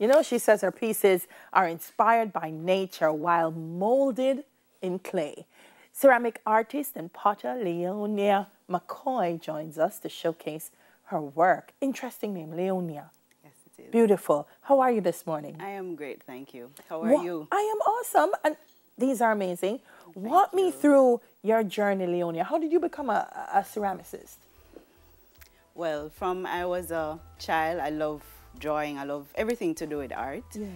You know, she says her pieces are inspired by nature while molded in clay. Ceramic artist and potter Leonia McKoy joins us to showcase her work. Interesting name, Leonia. Yes, it is. Beautiful. How are you this morning? I am great, thank you. How are you? I am awesome. And these are amazing. Thank Walk me through your journey, Leonia. How did you become a, a ceramicist? Well, from I was a child, I love drawing. I love everything to do with art. Yeah.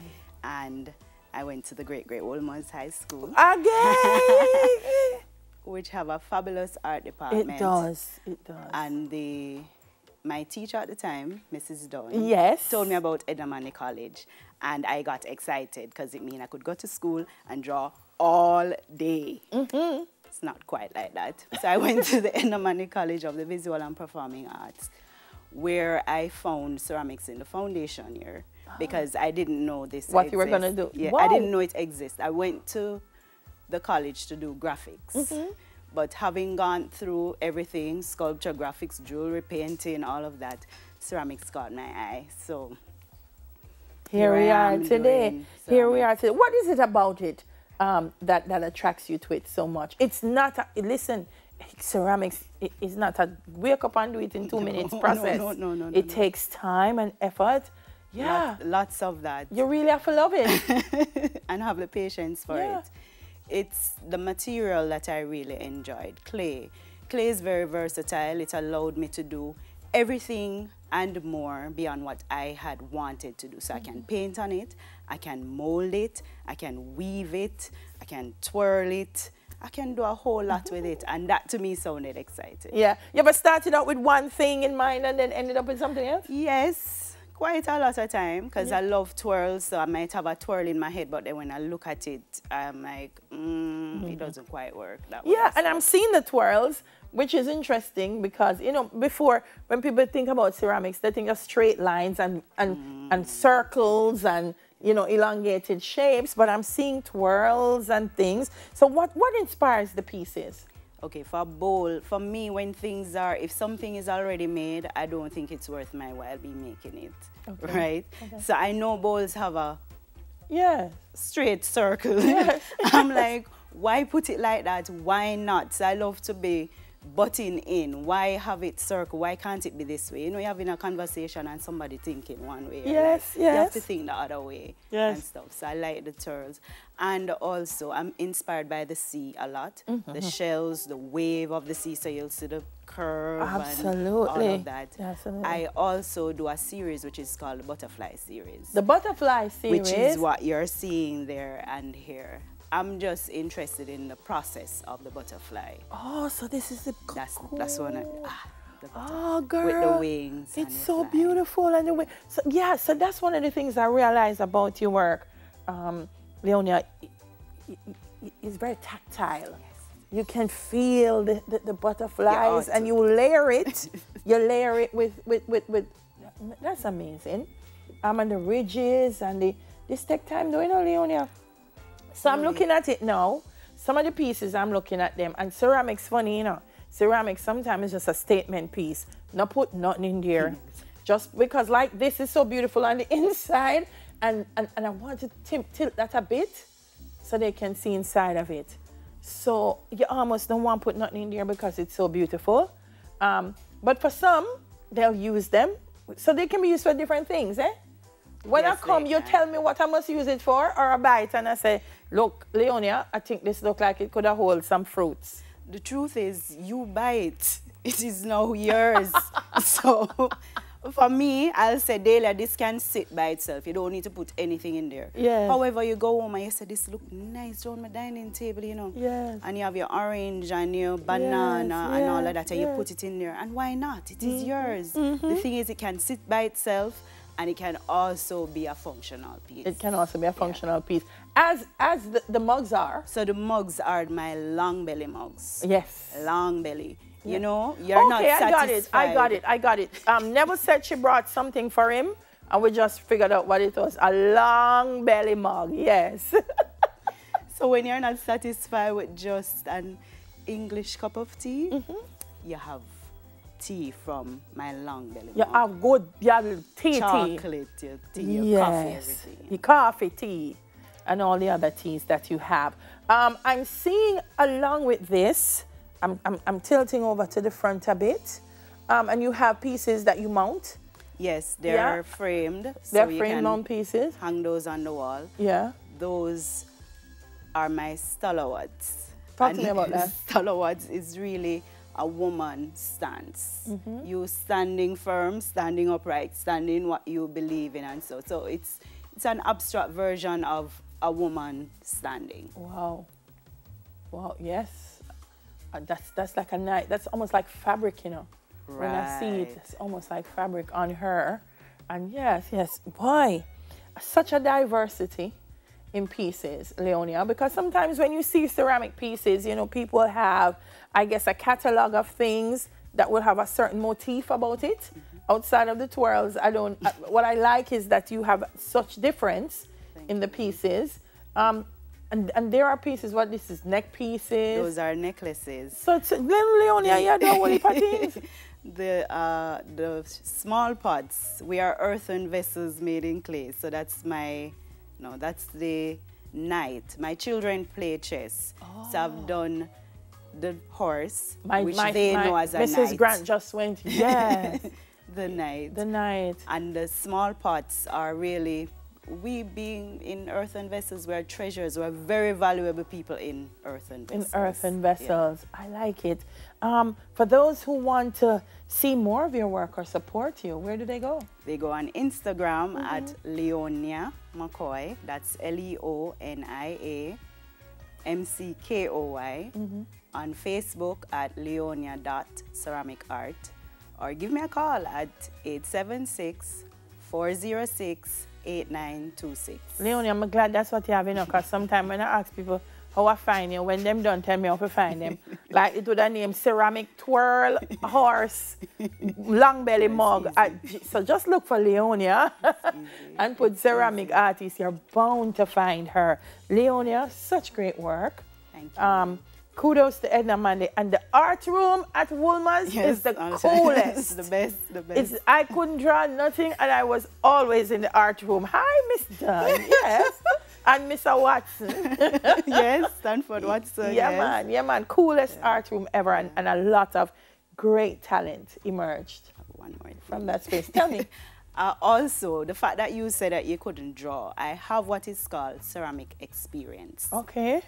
And I went to the Great Great Wolmer's High School, Again! which have a fabulous art department. it does. It does. And the my teacher at the time, Mrs. Dawn, Yes. told me about Edna Manley College. And I got excited because it mean I could go to school and draw all day. Mm-hmm. It's not quite like that. So I went to the Edna Manley College of the Visual and Performing Arts, where I found ceramics in the foundation year because I didn't know this. What you were gonna do. Yeah. I didn't know it exists. I went to the college to do graphics. Mm-hmm. But having gone through everything, sculpture, graphics, jewelry, painting, all of that, ceramics caught my eye. So Here Here we are today. Here we are today. What is it about it um, that, that attracts you to it so much? It's not, a, listen, ceramics is not a wake up and do it in two No, minutes process. no, no, no, no, It no. takes time and effort. Yeah. lot- lots of that. You really have to love it. and have the patience for Yeah. it. It's the material that I really enjoyed, clay. Clay is very versatile. It allowed me to do everything and more beyond what I had wanted to do. So I can mm-hmm. paint on it, I can mold it, I can weave it, I can twirl it, I can do a whole lot with it. And that to me sounded exciting. yeah. You ever started out with one thing in mind and then ended up with something else? Yes, quite a lot of time because I love twirls, so I might have a twirl in my head, but then when I look at it, I'm like, mm, it doesn't quite work that way. Yeah, and So- I'm seeing the twirls, which is interesting because you know before when people think about ceramics, they think of straight lines and and and circles and you know elongated shapes, but I'm seeing twirls and things. So what what inspires the pieces? Okay, for a bowl, for me, when things are, if something is already made, I don't think it's worth my while be making it, Okay, right? So I know bowls have a Yeah, straight circle. Yes. I'm like, why put it like that? Why not? So I love to be butting in. Why have it circle? Why can't it be this way? You know, you're having a conversation and somebody thinking one way. you're Yes, You have to think the other way Yes. and stuff. So I like the turtles. And also, I'm inspired by the sea a lot. Mm-hmm. The shells, the wave of the sea, so you'll see the curve and all of that. Absolutely. I also do a series which is called the Butterfly Series the butterfly series. which is what you're seeing there and here. I'm just interested in the process of the butterfly. oh, so this is the That's that's one. I, ah. Oh, girl. With the wings. It's so beautiful. And the way, so, yeah, so that's one of the things I realize about your work, um, Leonia. It's very tactile. Yes. You can feel the, the, the butterflies Yeah, and you layer it. you layer it with, with, with, with, that's amazing. Um, and the ridges and the, this take time doing it, Leonia. So I'm looking at it now. Some of the pieces I'm looking at them, and ceramics funny, you know. Ceramics sometimes is just a statement piece. Not put nothing in there, just because like this is so beautiful on the inside, and and, and I want to tilt, tilt that a bit, so they can see inside of it. So you almost don't want to put nothing in there because it's so beautiful. Um, but for some, they'll use them, so they can be used for different things, eh? When Yes, I come, you tell me what I must use it for, or I buy it and I say, look, Leonia, I think this look like it could have hold some fruits. The truth is, you buy it. It is now yours. so for me, I'll say, Delia, this can sit by itself. You don't need to put anything in there. Yes. However, you go home and you say, this look nice on my dining table, you know. Yes. And you have your orange and your banana and all of that, and you put it in there. And why not? It is mm-hmm. yours. The mm-hmm. thing is, it can sit by itself, and it can also be a functional piece. It can also be a functional piece. As as the, the mugs are. So the mugs are my long belly mugs. Yes. Long belly. You know, you're not okay, I got it. I got it. I got it. Um, Neville said she brought something for him, and we just figured out what it was. A long belly mug. Yes. So when you're not satisfied with just an English cup of tea, Mm-hmm. you have tea from my long belly. You have good yeah, tea tea. chocolate, your tea, your coffee, everything. The coffee, tea, and all the other teas that you have. Um, I'm seeing along with this, I'm, I'm, I'm tilting over to the front a bit, um, and you have pieces that you mount. Yes, they're Yeah. framed. So They're you frame can mount pieces. hang those on the wall. Yeah. Those are my stalwarts. Talk to me about that. Stalwarts is really a woman stance. Mm-hmm. You standing firm, standing upright, standing what you believe in, and so so it's it's an abstract version of a woman standing. Wow. Wow. Yes. Uh, that's that's like a night. That's almost like fabric, you know. Right. When I see it, it's almost like fabric on her. And yes, yes. Why? Such a diversity in pieces, Leonia. Because sometimes when you see ceramic pieces, you know, people have, I guess, a catalog of things that will have a certain motif about it. Outside of the twirls, I don't. what I like is that you have such difference in the pieces. Um, and, and there are pieces, what this is, neck pieces. Those are necklaces. so, Leonia, you do a whole heap of things. the uh, the small pots. We are earthen vessels made in clay. So that's my no. That's the knight. My children play chess. So I've oh. done the horse, My, which my, they my- know as a Mrs. knight. Grant just went, yes, the knight. the knight. and the small pots are really we being in earthen vessels we're treasures we're very valuable people in earthen In vessels earthen Yeah. vessels. I like it. Um, for those who want to see more of your work or support you, where do they go? They go on Instagram Mm-hmm. at Leonia McKoy. That's L E O N I A M C K O Y. Mm-hmm. On Facebook at leonia.ceramic art. Or give me a call at 876 406 8926. Leonie, I'm glad that's what you have, you know, because sometimes when I ask people how I find you, when them don't tell me how to find them, like it would have name ceramic twirl, horse, long belly mug. I- so just look for Leonia and put ceramic artist. You're bound to find her. Leonia, such great work. Thank you. Um, kudos to Edna Manley. And the art room at Wolmer's is the coolest. the best, the best. It's, I couldn't draw nothing, and I was always in the art room. Hi, Miss Dunn. Yes. and Mr. Watson. yes, Stanford Watson. yeah, yes. man. Yeah, man. Coolest art room ever, and, and a lot of great talent emerged One more from that space. Tell me. Uh, also, the fact that you said that you couldn't draw, I have what is called ceramic experience. Okay.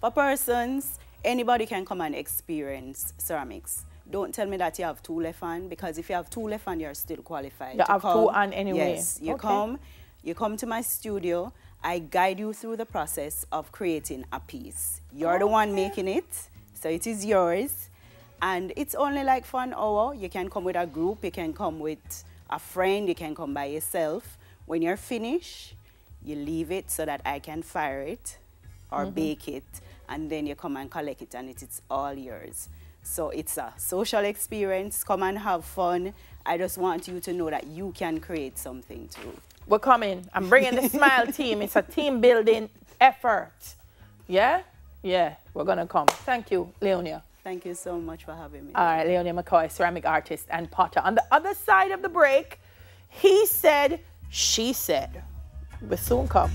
For persons, anybody can come and experience ceramics. Don't tell me that you have two left hand because if you have two left hand, you're still qualified. You have two come. hand anyway. Yes, you Okay. come, you come to my studio. I guide you through the process of creating a piece. You're the one making it, so it is yours. And it's only like for an hour. You can come with a group, you can come with a friend, you can come by yourself. When you're finished, you leave it so that I can fire it or mm-hmm. bake it, and then you come and collect it, and it is all yours. So it's a social experience. Come and have fun. I just want you to know that you can create something too. We're coming. I'm bringing the Smile team. It's a team building effort. Yeah? Yeah, we're going to come. Thank you, Leonia. Thank you so much for having me. All right, Leonia McKoy, ceramic artist and potter. On the other side of the break, he said, she said. We soon come.